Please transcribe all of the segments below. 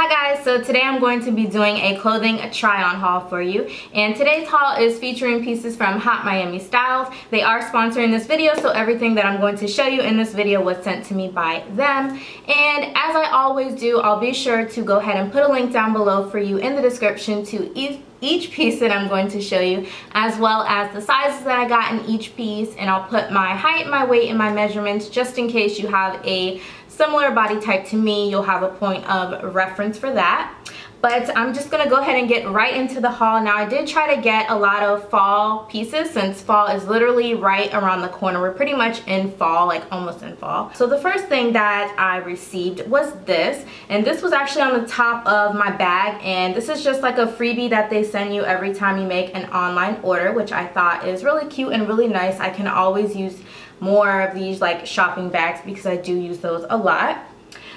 Hi guys, so today I'm going to be doing a clothing try on haul for you. And today's haul is featuring pieces from Hot Miami Styles. They are sponsoring this video so everything that I'm going to show you in this video was sent to me by them. And as I always do I'll be sure to go ahead and put a link down below for you in the description to each each piece that I'm going to show you as well as the sizes that I got in each piece. And I'll put my height, my weight, and my measurements just in case you have a similar body type to me, you'll have a point of reference for that. But I'm just to go ahead and get right into the haul. Now I did try to get a lot of fall pieces since fall is literally right around the corner. We're pretty much in fall, like almost in fall. So the first thing that I received was this. And this was actually on the top of my bag. And this is just like a freebie that they send you every time you make an online order, which I thought is really cute and really nice. I can always use more of these like shopping bags because I do use those a lot.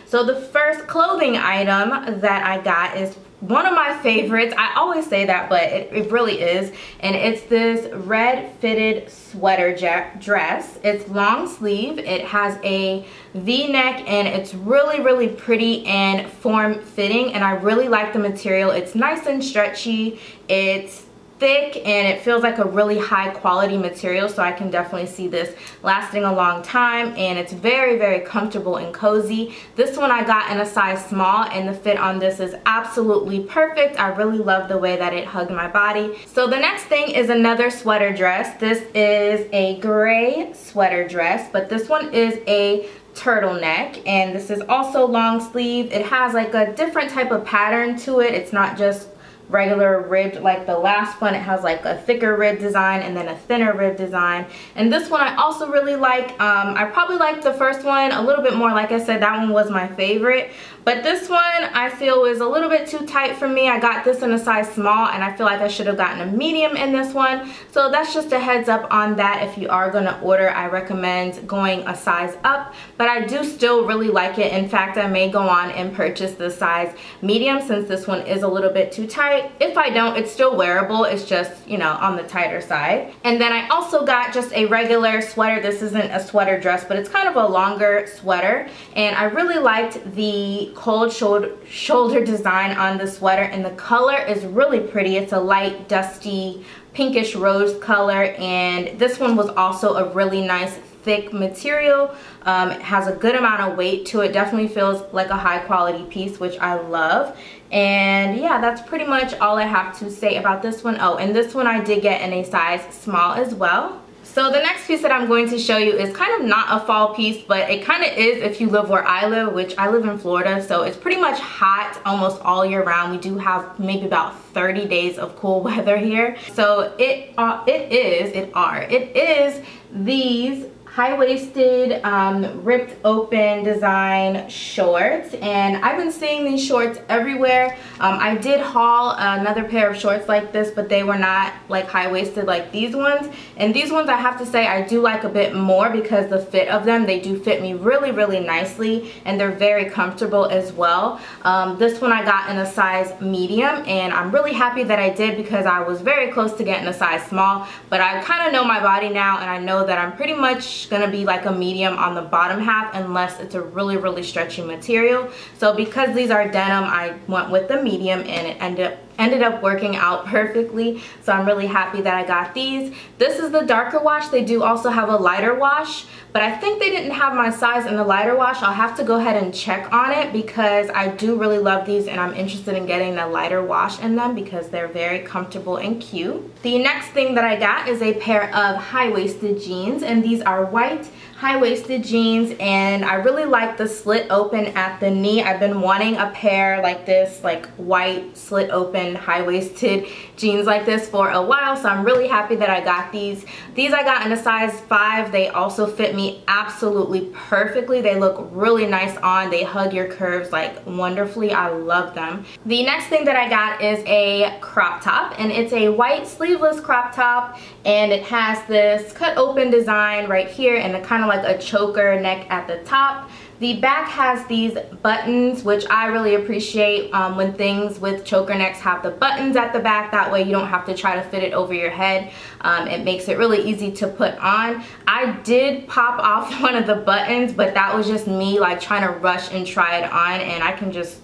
So the first clothing item that I got is one of my favorites. I always say that, but it, it really is. And it's this red fitted sweater dress. It's long sleeve. It has a v-neck and it's really, really pretty and form fitting. And I really like the material. It's nice and stretchy. It's thick and it feels like a really high quality material so I can definitely see this lasting a long time and it's very very comfortable and cozy. This one I got in a size small and the fit on this is absolutely perfect. I really love the way that it hugged my body. So the next thing is another sweater dress. This is a gray sweater dress but this one is a turtleneck and this is also long sleeve. It has like a different type of pattern to it. It's not just regular ribbed like the last one it has like a thicker rib design and then a thinner rib design and this one I also really like um, I probably like the first one a little bit more like I said that one was my favorite but this one I feel is a little bit too tight for me. I got this in a size small and I feel like I should have gotten a medium in this one. So that's just a heads up on that. If you are going to order, I recommend going a size up. But I do still really like it. In fact, I may go on and purchase the size medium since this one is a little bit too tight. If I don't, it's still wearable. It's just, you know, on the tighter side. And then I also got just a regular sweater. This isn't a sweater dress, but it's kind of a longer sweater. And I really liked the cold shoulder, shoulder design on the sweater and the color is really pretty. It's a light dusty pinkish rose color and this one was also a really nice thick material. Um, it has a good amount of weight to it. Definitely feels like a high quality piece, which I love. And yeah, that's pretty much all I have to say about this one. Oh, and this one I did get in a size small as well. So the next piece that I'm going to show you is kind of not a fall piece, but it kind of is if you live where I live, which I live in Florida. So it's pretty much hot almost all year round. We do have maybe about 30 days of cool weather here. So it, uh, it is, it are, it is these high-waisted um, ripped open design shorts. And I've been seeing these shorts everywhere. Um, I did haul another pair of shorts like this but they were not like high-waisted like these ones. And these ones I have to say I do like a bit more because the fit of them they do fit me really really nicely and they're very comfortable as well. Um, this one I got in a size medium and I'm really happy that I did because I was very close to getting a size small. But I kind of know my body now and I know that I'm pretty much gonna be like a medium on the bottom half unless it's a really really stretchy material. So because these are denim I went with the medium and it ended up ended up working out perfectly so I'm really happy that I got these. This is the darker wash. They do also have a lighter wash but I think they didn't have my size in the lighter wash. I'll have to go ahead and check on it because I do really love these and I'm interested in getting the lighter wash in them because they're very comfortable and cute. The next thing that I got is a pair of high-waisted jeans and these are white high-waisted jeans and I really like the slit open at the knee. I've been wanting a pair like this, like white slit open high-waisted jeans like this for a while so I'm really happy that I got these. These I got in a size 5. They also fit me absolutely perfectly. They look really nice on. They hug your curves like wonderfully. I love them. The next thing that I got is a crop top and it's a white sleeveless crop top and it has this cut open design right here and the kind of like a choker neck at the top. The back has these buttons, which I really appreciate um, when things with choker necks have the buttons at the back. That way you don't have to try to fit it over your head. Um, it makes it really easy to put on. I did pop off one of the buttons, but that was just me like trying to rush and try it on and I can just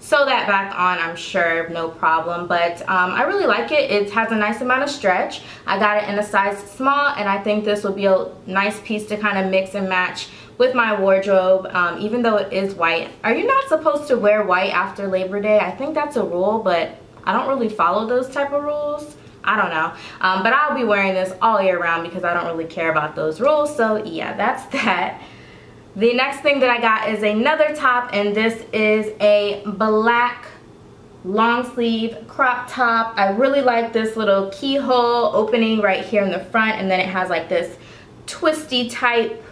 sew that back on I'm sure no problem but um, I really like it. It has a nice amount of stretch. I got it in a size small and I think this will be a nice piece to kind of mix and match with my wardrobe um, even though it is white. Are you not supposed to wear white after Labor Day? I think that's a rule but I don't really follow those type of rules. I don't know. Um, but I'll be wearing this all year round because I don't really care about those rules. So yeah that's that the next thing that I got is another top and this is a black long sleeve crop top. I really like this little keyhole opening right here in the front and then it has like this twisty type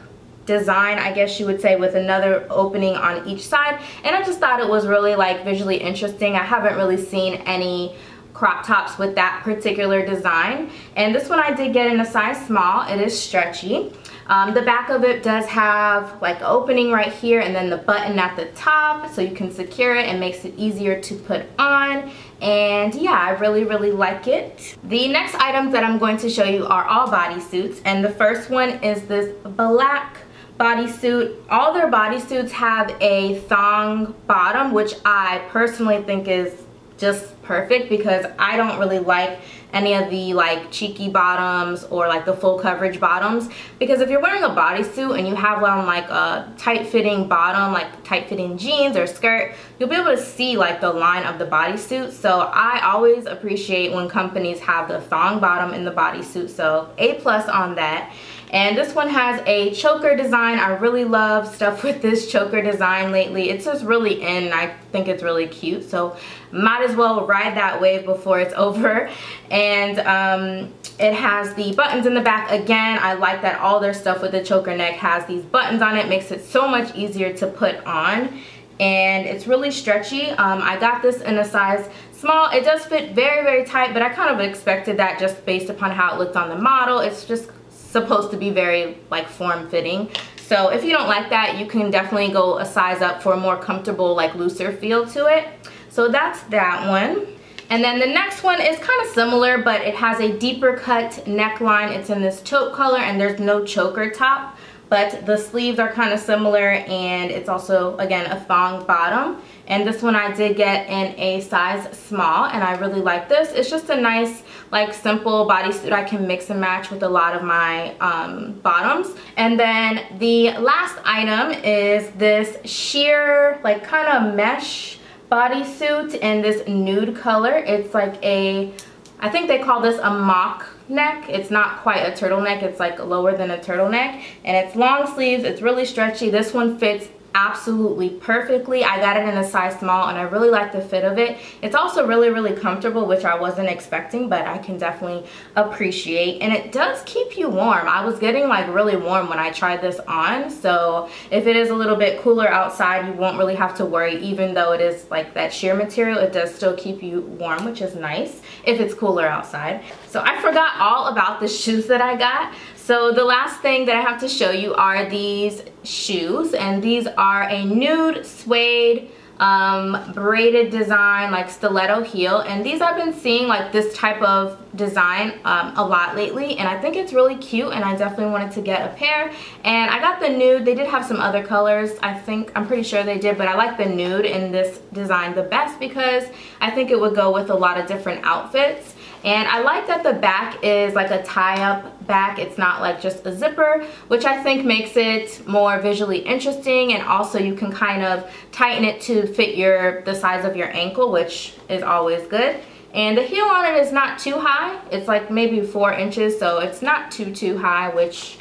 design I guess you would say with another opening on each side and I just thought it was really like visually interesting. I haven't really seen any crop tops with that particular design and this one I did get in a size small. It is stretchy. Um, the back of it does have like an opening right here and then the button at the top so you can secure it and makes it easier to put on and yeah I really really like it. The next items that I'm going to show you are all bodysuits and the first one is this black bodysuit. All their bodysuits have a thong bottom which I personally think is just perfect because I don't really like any of the like cheeky bottoms or like the full coverage bottoms because if you're wearing a bodysuit and you have on like a tight fitting bottom like tight fitting jeans or skirt you'll be able to see like the line of the bodysuit so I always appreciate when companies have the thong bottom in the bodysuit so a plus on that and this one has a choker design. I really love stuff with this choker design lately. It's just really in. I think it's really cute. So might as well ride that wave before it's over. And um, it has the buttons in the back. Again, I like that all their stuff with the choker neck has these buttons on it. Makes it so much easier to put on. And it's really stretchy. Um, I got this in a size small. It does fit very, very tight, but I kind of expected that just based upon how it looked on the model. It's just supposed to be very like form-fitting. So if you don't like that, you can definitely go a size up for a more comfortable, like looser feel to it. So that's that one. And then the next one is kind of similar, but it has a deeper cut neckline. It's in this taupe color and there's no choker top, but the sleeves are kind of similar and it's also, again, a thong bottom. And this one I did get in a size small and I really like this. It's just a nice like simple bodysuit I can mix and match with a lot of my um, bottoms. And then the last item is this sheer like kind of mesh bodysuit in this nude color. It's like a, I think they call this a mock neck. It's not quite a turtleneck. It's like lower than a turtleneck. And it's long sleeves. It's really stretchy. This one fits absolutely perfectly. I got it in a size small and I really like the fit of it. It's also really, really comfortable, which I wasn't expecting, but I can definitely appreciate. And it does keep you warm. I was getting like really warm when I tried this on. So if it is a little bit cooler outside, you won't really have to worry, even though it is like that sheer material, it does still keep you warm, which is nice if it's cooler outside. So I forgot all about the shoes that I got. So the last thing that I have to show you are these shoes and these are a nude suede um, braided design like stiletto heel and these I've been seeing like this type of design um, a lot lately and I think it's really cute and I definitely wanted to get a pair and I got the nude. They did have some other colors I think I'm pretty sure they did but I like the nude in this design the best because I think it would go with a lot of different outfits and I like that the back is like a tie-up back. It's not like just a zipper, which I think makes it more visually interesting. And also you can kind of tighten it to fit your the size of your ankle, which is always good. And the heel on it is not too high. It's like maybe four inches, so it's not too, too high, which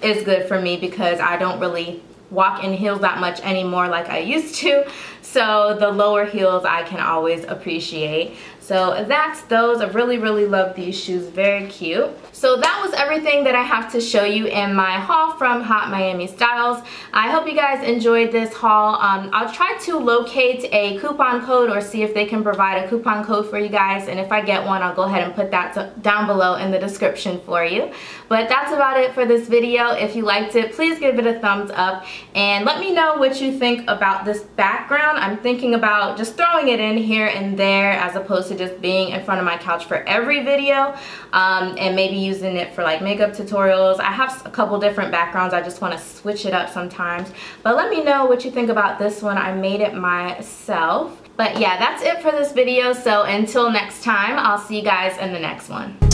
is good for me because I don't really walk in heels that much anymore like I used to. So the lower heels I can always appreciate. So that's those. I really, really love these shoes. Very cute. So that was everything that I have to show you in my haul from Hot Miami Styles. I hope you guys enjoyed this haul. Um, I'll try to locate a coupon code or see if they can provide a coupon code for you guys. And if I get one, I'll go ahead and put that down below in the description for you. But that's about it for this video. If you liked it, please give it a thumbs up. And let me know what you think about this background. I'm thinking about just throwing it in here and there as opposed to to just being in front of my couch for every video um, and maybe using it for like makeup tutorials. I have a couple different backgrounds. I just want to switch it up sometimes. But let me know what you think about this one. I made it myself. But yeah, that's it for this video. So until next time, I'll see you guys in the next one.